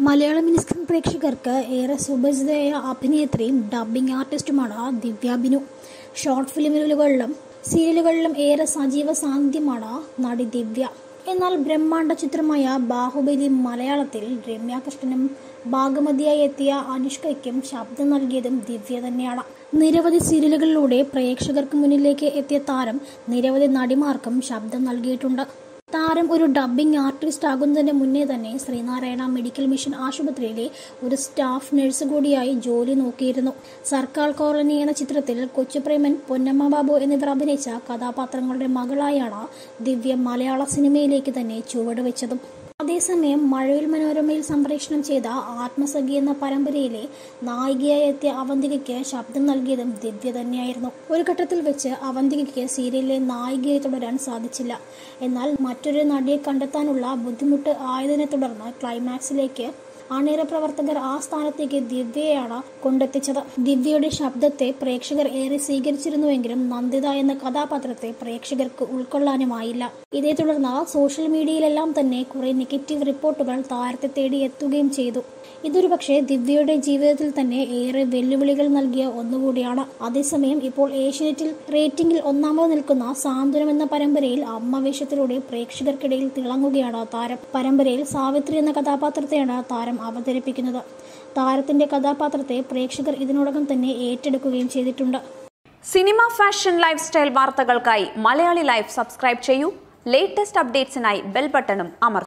മലയാള mini പ്രേക്ഷകർക്ക് ഏറെ സുപരിചിതയായ അഭിനേത്രിയും ഡബ്ബിംഗ് ആർട്ടിസ്റ്റുമാണ് ദിവ്യ ബിനു. ഷോർട്ട് ഫിലിമുകളിലും സീരിയലുകളിലും ഏറെ സജീവ സാന്നിധ്യമാണ് നടി ദിവ്യ. എന്നാൽ ബ്രഹ്മാണ്ഡ ചിത്രമായ ബാഹുബലി മലയാളത്തിൽ രമ്യാകൃഷ്ണനും ഭാഗമതിയായി എത്തിയ അനുഷ്കയ്ക്കും ശബ്ദം നൽകിയതും ദിവ്യ തന്നെയാണ്. നിരവധി സീരിയലുകളിലൂടെ പ്രേക്ഷകർക്ക് മുന്നിലേക്ക് എത്തിയ താരം നിരവധി നടിമാർക്കും ശബ്ദം നൽകിയിട്ടുണ്ട്. താരം ഒരു ഡബ്ബിംഗ് ആർട്ടിസ്റ്റ് ആകുന്നതിന് മുന്നേ തന്നെ ശ്രീനാരായണ മെഡിക്കൽ മിഷൻ ആശുപത്രിയിലെ ഒരു സ്റ്റാഫ് നഴ്സ് കൂടിയായി ജോലി നോക്കിയിരുന്നു. സർക്കാർ കോളനി എന്ന ചിത്രത്തിൽ കൊച്ചുപ്രേമൻ പൊന്നമ്മ ബാബു എന്നിവർ അഭിനയിച്ച കഥാപാത്രങ്ങളുടെ മകളായാണ് ദിവ്യ മലയാള സിനിമയിലേക്ക് തന്നെ ചുവടുവെച്ചതും. അതേസമയം മഴവിൽ മനോരമയിൽ സംപ്രേഷണം ചെയ്ത ആത്മസഖി എന്ന പരമ്പരയിലെ നായികയായി എത്തിയ അവന്തികയ്ക്ക് ശബ്ദം നൽകിയതും ദിവ്യ തന്നെയായിരുന്നു. ഒരു ഘട്ടത്തിൽ വെച്ച് അവന്തികയ്ക്ക് സീരിയലിലെ നായികയായി തുടരാൻ സാധിച്ചില്ല. എന്നാൽ മറ്റൊരു നടിയെ കണ്ടെത്താനുള്ള ബുദ്ധിമുട്ട് ആയതിനെ തുടർന്ന് ക്ലൈമാക്സിലേക്ക് അണിയറ പ്രവർത്തകർ ആ സ്ഥാനത്തേക്ക് ദിവ്യയാണ് കൊണ്ടെത്തിച്ചത്. ദിവ്യയുടെ ശബ്ദത്തെ പ്രേക്ഷകർ ഏറെ സ്വീകരിച്ചിരുന്നുവെങ്കിലും നന്ദിത എന്ന കഥാപാത്രത്തെ പ്രേക്ഷകർക്ക് ഉൾക്കൊള്ളാനുമായില്ല. ഇതേ തുടർന്ന് സോഷ്യൽ മീഡിയയിലെല്ലാം തന്നെ കുറെ നെഗറ്റീവ് റിപ്പോർട്ടുകൾ താരത്തെ തേടി എത്തുകയും ചെയ്തു. ഇതൊരു പക്ഷേ ദിവ്യയുടെ ജീവിതത്തിൽ തന്നെ ഏറെ വെല്ലുവിളികൾ നൽകിയ ഒന്നുകൂടിയാണ്. അതേസമയം ഇപ്പോൾ ഏഷ്യനെറ്റിൽ റേറ്റിംഗിൽ ഒന്നാമത് നിൽക്കുന്ന സാന്ത്വനം എന്ന പരമ്പരയിൽ അമ്മ വേഷത്തിലൂടെ പ്രേക്ഷകർക്കിടയിൽ തിളങ്ങുകയാണ് താരം. പരമ്പരയിൽ സാവിത്രി എന്ന കഥാപാത്രത്തെയാണ് താരം അവതരിപ്പിക്കുന്നത്. താരത്തിന്റെ കഥാപാത്രത്തെ പ്രേക്ഷകർ ഇതിനോടകം തന്നെ ഏറ്റെടുക്കുകയും ചെയ്തിട്ടുണ്ട്. സിനിമ ഫാഷൻ ലൈഫ് സ്റ്റൈൽ വാർത്തകൾക്കായി മലയാളി ലൈഫ് സബ്സ്ക്രൈബ് ചെയ്യൂ. ലേറ്റസ്റ്റ് അപ്ഡേറ്റ്സിനായി ബെൽ ബട്ടണും അമർത്തുക